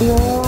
有